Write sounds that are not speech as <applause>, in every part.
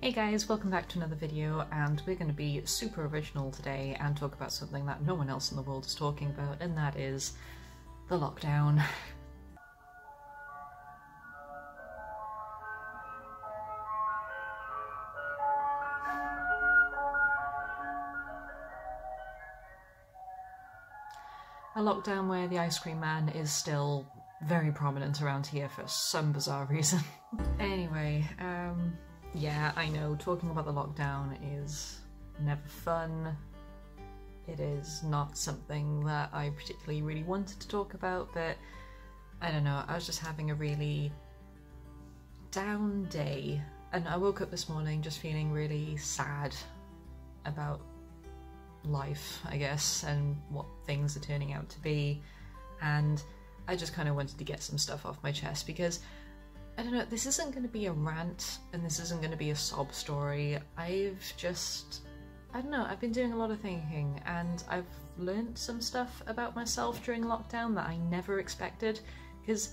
Hey guys, welcome back to another video and we're going to be super original today and talk about something that no one else in the world is talking about and that is the lockdown. A lockdown where the ice cream man is still very prominent around here for some bizarre reason. <laughs> anyway, um, yeah, I know talking about the lockdown is never fun. It is not something that I particularly really wanted to talk about, but I don't know, I was just having a really down day. And I woke up this morning just feeling really sad about life, I guess, and what things are turning out to be. And I just kind of wanted to get some stuff off my chest because I don't know, this isn't going to be a rant and this isn't going to be a sob story. I've just, I don't know, I've been doing a lot of thinking and I've learned some stuff about myself during lockdown that I never expected because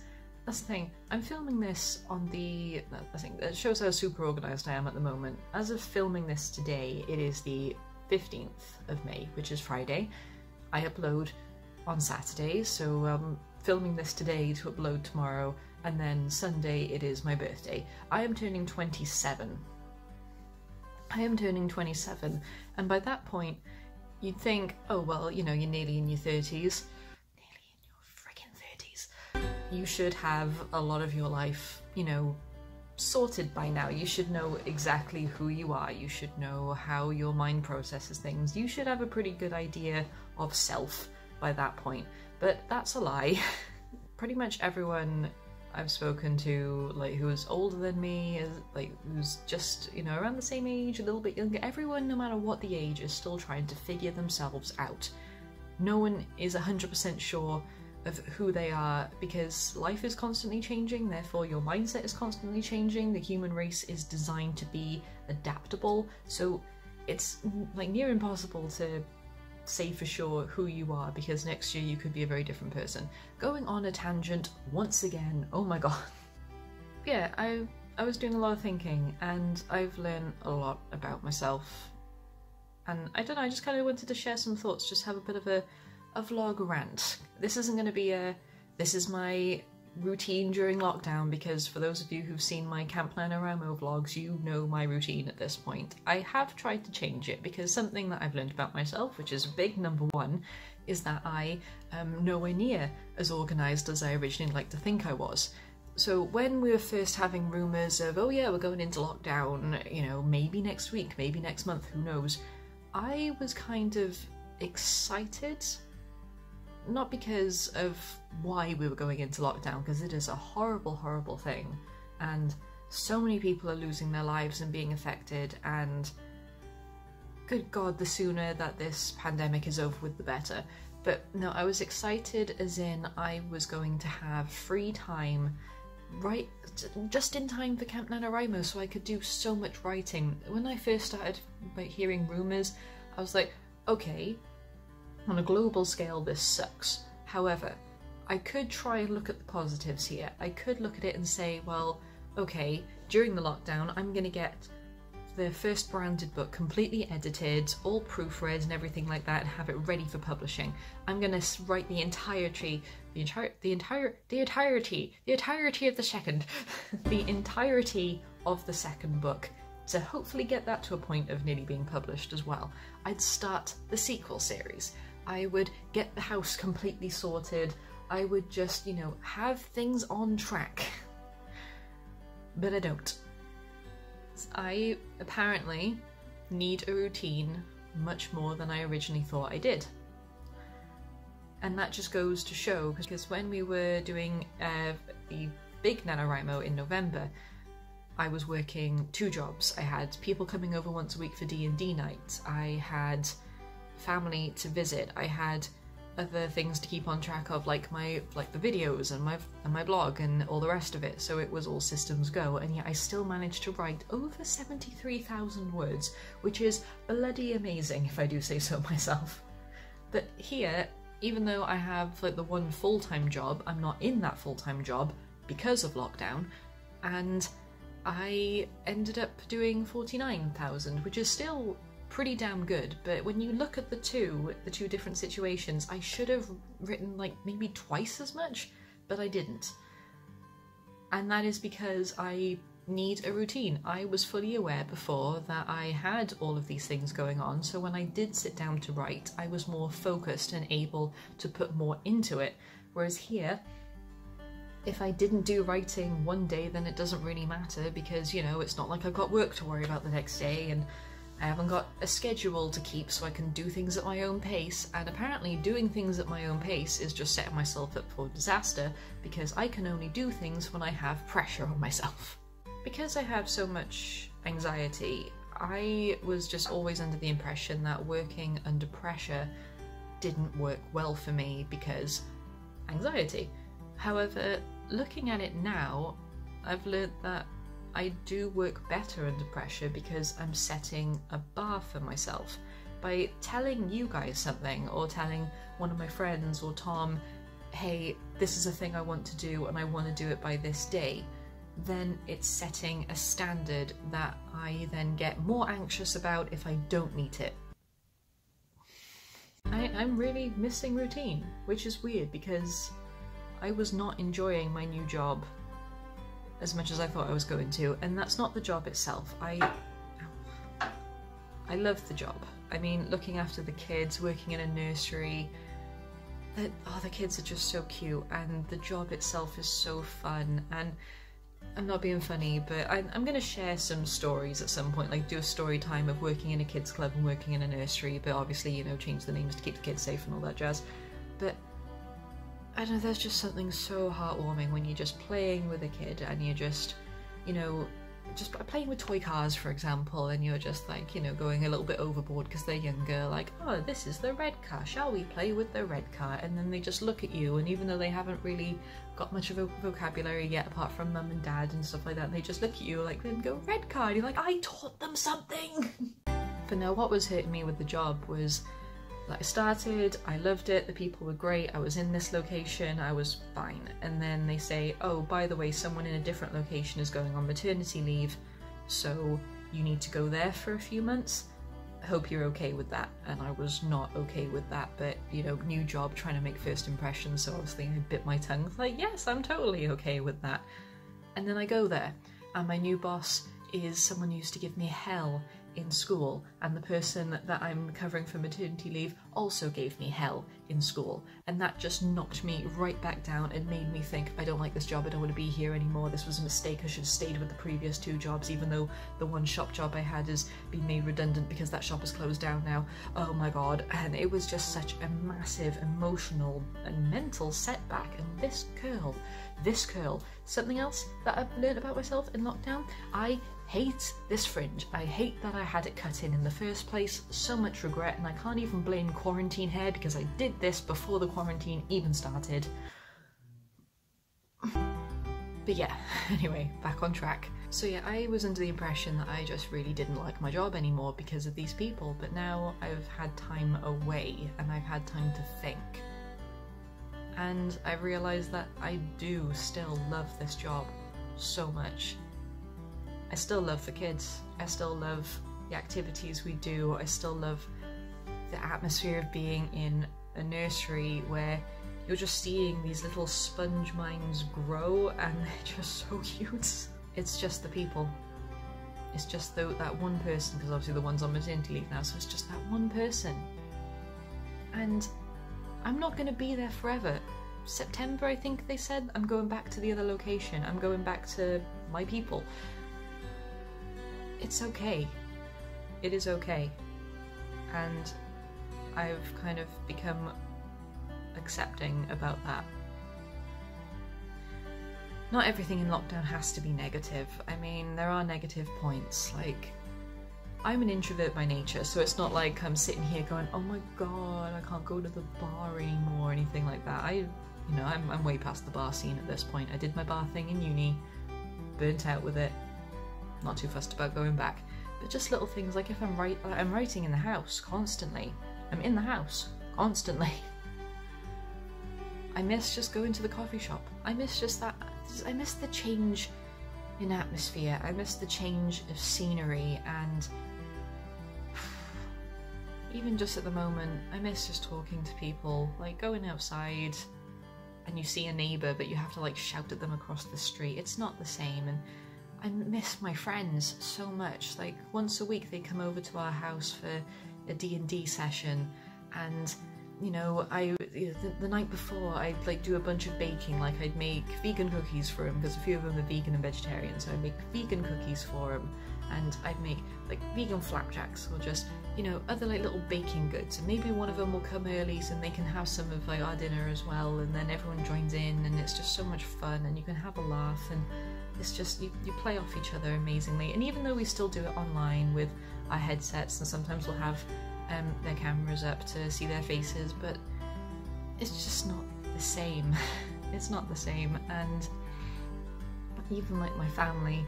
that's the thing, I'm filming this on the, I think that shows how super organised I am at the moment. As of filming this today, it is the 15th of May, which is Friday. I upload on Saturday, so um, filming this today to upload tomorrow and then Sunday it is my birthday. I am turning 27. I am turning 27, and by that point, you'd think, oh well, you know, you're nearly in your 30s. Nearly in your friggin' 30s. You should have a lot of your life, you know, sorted by now. You should know exactly who you are. You should know how your mind processes things. You should have a pretty good idea of self by that point. But that's a lie. <laughs> pretty much everyone I've spoken to, like who's older than me, is like who's just you know around the same age, a little bit younger. Everyone, no matter what the age, is still trying to figure themselves out. No one is hundred percent sure of who they are because life is constantly changing. Therefore, your mindset is constantly changing. The human race is designed to be adaptable, so it's like near impossible to say for sure who you are because next year you could be a very different person. Going on a tangent once again, oh my god. <laughs> yeah, I I was doing a lot of thinking and I've learned a lot about myself. And I don't know, I just kind of wanted to share some thoughts, just have a bit of a, a vlog rant. This isn't going to be a, this is my routine during lockdown because for those of you who've seen my Camp NaNoWriMo vlogs, you know my routine at this point. I have tried to change it because something that I've learned about myself, which is big number one, is that I am nowhere near as organised as I originally liked to think I was. So when we were first having rumours of, oh yeah, we're going into lockdown, you know, maybe next week, maybe next month, who knows, I was kind of excited not because of why we were going into lockdown, because it is a horrible, horrible thing, and so many people are losing their lives and being affected, and good god, the sooner that this pandemic is over with, the better. But no, I was excited as in I was going to have free time right just in time for Camp NaNoWriMo so I could do so much writing. When I first started hearing rumours, I was like, okay, on a global scale, this sucks. However, I could try and look at the positives here. I could look at it and say, well, okay, during the lockdown, I'm going to get the first branded book completely edited, all proofread and everything like that, and have it ready for publishing. I'm going to write the entirety, the entire, the entire, the entirety, the entirety of the second, <laughs> the entirety of the second book to hopefully get that to a point of nearly being published as well. I'd start the sequel series. I would get the house completely sorted. I would just, you know, have things on track. But I don't. I apparently need a routine much more than I originally thought I did. And that just goes to show because when we were doing uh, the big NaNoWriMo in November, I was working two jobs. I had people coming over once a week for D&D night. I had family to visit. I had other things to keep on track of like my like the videos and my and my blog and all the rest of it. So it was all systems go. And yet I still managed to write over 73,000 words which is bloody amazing if I do say so <laughs> myself. But here even though I have like the one full-time job I'm not in that full-time job because of lockdown. And I ended up doing 49,000, which is still pretty damn good. But when you look at the two, the two different situations, I should have written like maybe twice as much, but I didn't. And that is because I need a routine. I was fully aware before that I had all of these things going on, so when I did sit down to write, I was more focused and able to put more into it. Whereas here, if I didn't do writing one day, then it doesn't really matter because, you know, it's not like I've got work to worry about the next day and I haven't got a schedule to keep so I can do things at my own pace. And apparently, doing things at my own pace is just setting myself up for disaster because I can only do things when I have pressure on myself. <laughs> Because I have so much anxiety, I was just always under the impression that working under pressure didn't work well for me because anxiety. However, looking at it now, I've learned that I do work better under pressure because I'm setting a bar for myself. By telling you guys something, or telling one of my friends or Tom, hey, this is a thing I want to do and I want to do it by this day, then it's setting a standard that I then get more anxious about if I don't meet it. I, am really missing routine, which is weird because I was not enjoying my new job as much as I thought I was going to, and that's not the job itself. I I love the job. I mean, looking after the kids, working in a nursery, that oh, the kids are just so cute, and the job itself is so fun, and I'm not being funny, but I, am going to share some stories at some point, like do a story time of working in a kids club and working in a nursery, but obviously, you know, change the names to keep the kids safe and all that jazz. I don't know, there's just something so heartwarming when you're just playing with a kid and you're just, you know, just playing with toy cars, for example, and you're just like, you know, going a little bit overboard because they're younger, like, oh, this is the red car, shall we play with the red car? And then they just look at you, and even though they haven't really got much of a vocabulary yet, apart from mum and dad and stuff like that, they just look at you like, then go red car, and you're like, I taught them something! <laughs> but no, what was hitting me with the job was I started, I loved it, the people were great, I was in this location, I was fine. And then they say, oh, by the way, someone in a different location is going on maternity leave, so you need to go there for a few months. I hope you're okay with that. And I was not okay with that, but you know, new job, trying to make first impressions, so obviously I bit my tongue, like, yes, I'm totally okay with that. And then I go there, and my new boss is someone who used to give me hell in school, and the person that I'm covering for maternity leave also gave me hell in school. And that just knocked me right back down and made me think, I don't like this job, I don't want to be here anymore, this was a mistake, I should have stayed with the previous two jobs, even though the one shop job I had has been made redundant because that shop is closed down now. Oh my god. And it was just such a massive emotional and mental setback. And this girl, this girl, something else that I've learned about myself in lockdown, I hate this fringe. I hate that I had it cut in in the first place. So much regret, and I can't even blame quarantine hair because I did this before the quarantine even started. But yeah, <laughs> anyway, back on track. So yeah, I was under the impression that I just really didn't like my job anymore because of these people, but now I've had time away and I've had time to think. And I realised that I do still love this job so much I still love the kids. I still love the activities we do. I still love the atmosphere of being in a nursery where you're just seeing these little sponge minds grow and <laughs> they're just so cute. It's just the people. It's just the, that one person, because obviously the one's on maternity leave now, so it's just that one person. And I'm not going to be there forever. September, I think they said, I'm going back to the other location. I'm going back to my people it's okay. It is okay. And I've kind of become accepting about that. Not everything in lockdown has to be negative. I mean, there are negative points. Like, I'm an introvert by nature, so it's not like I'm sitting here going, oh my god, I can't go to the bar anymore, or anything like that. I, you know, I'm, I'm way past the bar scene at this point. I did my bar thing in uni, burnt out with it, not too fussed about going back. But just little things like if I'm write, I'm writing in the house constantly. I'm in the house constantly. <laughs> I miss just going to the coffee shop. I miss just that. I miss the change in atmosphere. I miss the change of scenery and <sighs> even just at the moment, I miss just talking to people, like going outside and you see a neighbour but you have to like shout at them across the street. It's not the same and I miss my friends so much. Like once a week they come over to our house for a D&D session and you know, I the, the, night before I'd like do a bunch of baking. Like I'd make vegan cookies for him because a few of them are vegan and vegetarian. So I'd make vegan cookies for him, and I'd make like vegan flapjacks or just you know other like little baking goods. And maybe one of them will come early so they can have some of like our dinner as well. And then everyone joins in, and it's just so much fun, and you can have a laugh and. It's just you, you play off each other amazingly, and even though we still do it online with our headsets, and sometimes we'll have um, their cameras up to see their faces, but it's just not the same. <laughs> it's not the same, and even like my family,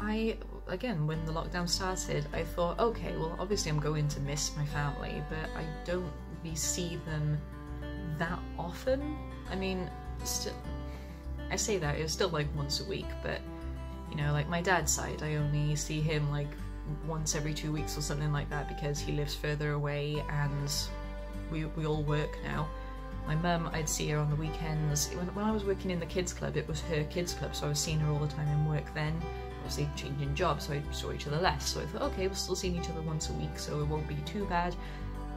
I again when the lockdown started, I thought, okay, well obviously I'm going to miss my family, but I don't really see them that often. I mean, still, I say that it was still like once a week, but you know, like my dad's side, I only see him like once every two weeks or something like that because he lives further away and we, we all work now. My mum, I'd see her on the weekends. When, when I was working in the kids club, it was her kids club, so I was seeing her all the time in work then. Obviously, changing jobs, so I saw each other less. So I thought, okay, we're still seeing each other once a week, so it won't be too bad.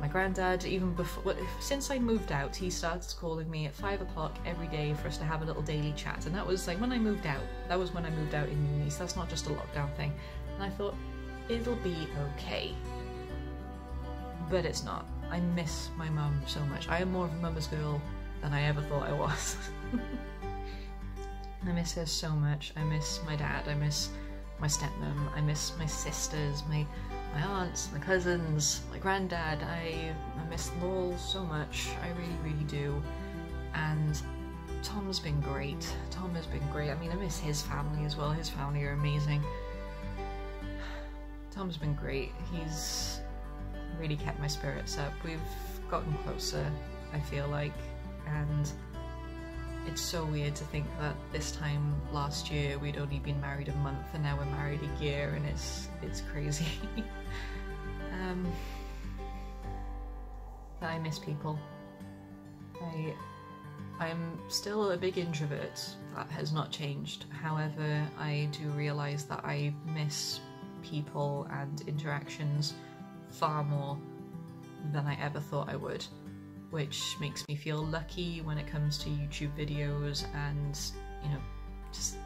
My granddad, even before, since I moved out, he started calling me at five o'clock every day for us to have a little daily chat. And that was like when I moved out. That was when I moved out in uni, so that's not just a lockdown thing. And I thought, it'll be okay. But it's not. I miss my mum so much. I am more of a mama's girl than I ever thought I was. <laughs> I miss her so much. I miss my dad. I miss my stepmom. I miss my sisters, my my aunts, my cousins, my granddad. I I miss them all so much. I really, really do. And Tom's been great. Tom has been great. I mean, I miss his family as well. His family are amazing. <sighs> Tom's been great. He's really kept my spirits up. We've gotten closer, I feel like, and it's so weird to think that this time last year we'd only been married a month and now we're married a year and it's it's crazy. <laughs> um, I miss people. I I'm still a big introvert. That has not changed. However, I do realise that I miss people and interactions far more than I ever thought I would, which makes me feel lucky when it comes to YouTube videos and, you know, just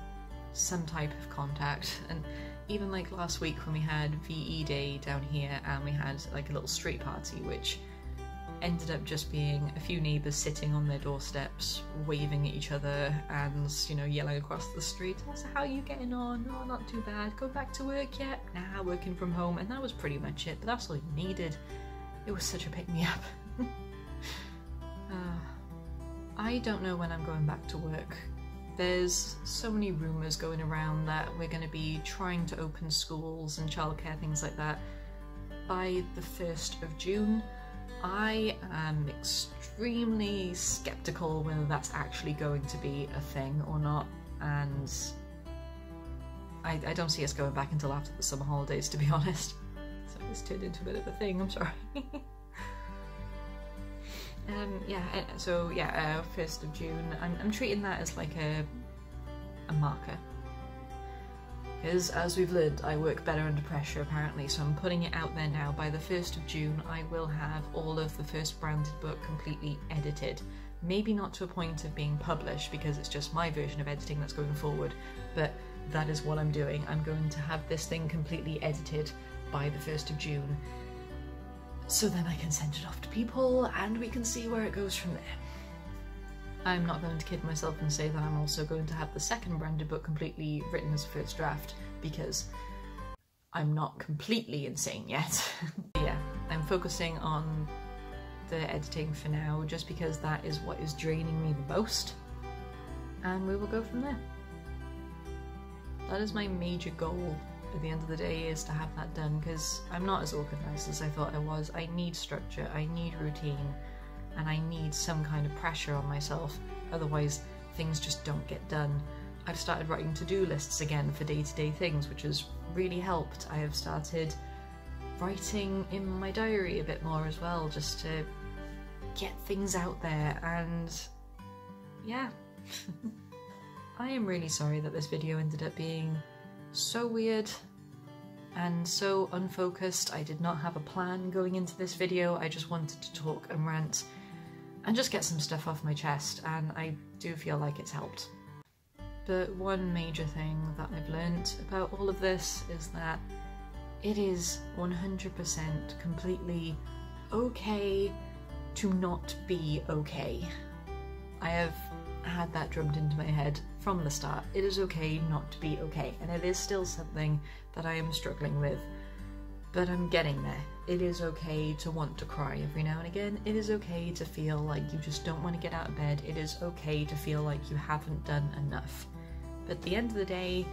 some type of contact. <laughs> And even like last week when we had VE Day down here and we had like a little street party, which ended up just being a few neighbours sitting on their doorsteps, waving at each other and, you know, yelling across the street, oh, so how are you getting on? Oh, not too bad. Go back to work yet? Nah, working from home. And that was pretty much it, but that's all you needed. It was such a pick-me-up. <laughs> uh, I don't know when I'm going back to work. There's so many rumours going around that we're going to be trying to open schools and childcare, things like that, by the 1st of June. I am extremely skeptical whether that's actually going to be a thing or not, and I, I don't see us going back until after the summer holidays, to be <laughs> honest. So this turned into a bit of a thing, I'm sorry. <laughs> um, yeah, eh, so yeah, uh, 1st of June, I'm, I'm treating that as like a, a marker because as we've learned, I work better under pressure apparently, so I'm putting it out there now. By the 1st of June, I will have all of the first branded book completely edited. Maybe not to a point of being published because it's just my version of editing that's going forward, but that is what I'm doing. I'm going to have this thing completely edited by the 1st of June. So then I can send it off to people and we can see where it goes from there. I'm not going to kid myself and say that I'm also going to have the second branded book completely written as a first draft because I'm not completely insane yet. <laughs> yeah, I'm focusing on the editing for now just because that is what is draining me the most and we will go from there. That is my major goal at the end of the day is to have that done because I'm not as organised as I thought I was. I need structure, I need routine, and I need some kind of pressure on myself, otherwise things just don't get done. I've started writing to-do lists again for day-to-day things, which has really helped. I have started writing in my diary a bit more as well, just to get things out there and yeah. <laughs> I am really sorry that this video ended up being so weird and so unfocused. I did not have a plan going into this video, I just wanted to talk and rant and just get some stuff off my chest and I do feel like it's helped. But one major thing that I've learnt about all of this is that it is 100% completely okay to not be okay. I have had that drummed into my head from the start. It is okay not to be okay, and it is still something that I am struggling with, but I'm getting there. It is okay to want to cry every now and again. It is okay to feel like you just don't want to get out of bed. It is okay to feel like you haven't done enough. But at the end of the day,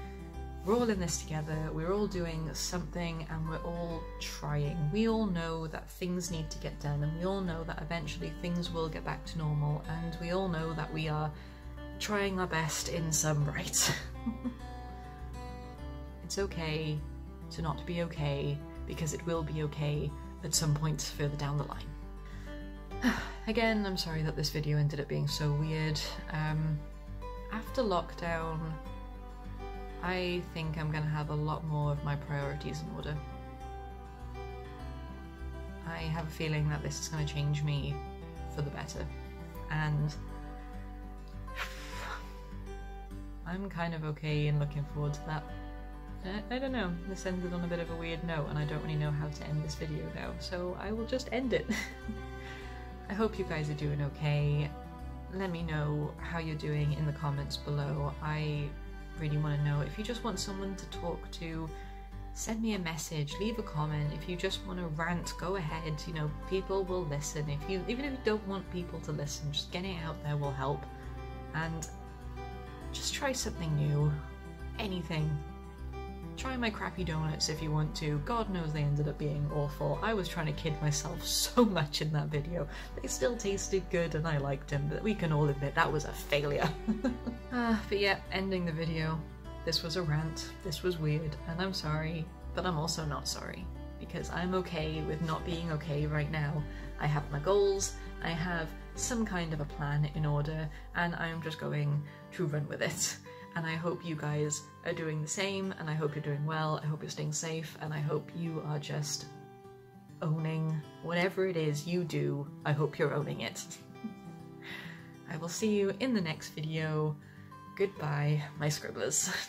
we're all in this together, we're all doing something and we're all trying. We all know that things need to get done and we all know that eventually things will get back to normal and we all know that we are trying our best in some right. <laughs> it's okay to not be okay because it will be okay at some point further down the line. <sighs> Again, I'm sorry that this video ended up being so weird. Um, after lockdown, I think I'm gonna have a lot more of my priorities in order. I have a feeling that this is gonna change me for the better, and <sighs> I'm kind of okay in looking forward to that. I, I don't know, this ended on a bit of a weird note and I don't really know how to end this video now, so I will just end it. <laughs> I hope you guys are doing okay. Let me know how you're doing in the comments below. I really want to know. If you just want someone to talk to, send me a message, leave a comment. If you just want to rant, go ahead. You know, people will listen. If you even if you don't want people to listen, just getting it out there will help. And just try something new. Anything. Try my crappy donuts if you want to. God knows they ended up being awful. I was trying to kid myself <laughs> so much in that video. They still tasted good and I liked them, but we can all admit that was a failure. uh, <laughs> but yeah, ending the video. This was a rant, this was weird, and I'm sorry, but I'm also not sorry. Because I'm okay with not being okay right now. I have my goals, I have some kind of a plan in order, and I'm just going to run with it and I hope you guys are doing the same and I hope you're doing well, I hope you're staying safe and I hope you are just owning whatever it is you do, I hope you're owning it. <laughs> I will see you in the next video. Goodbye, my scribblers. <laughs>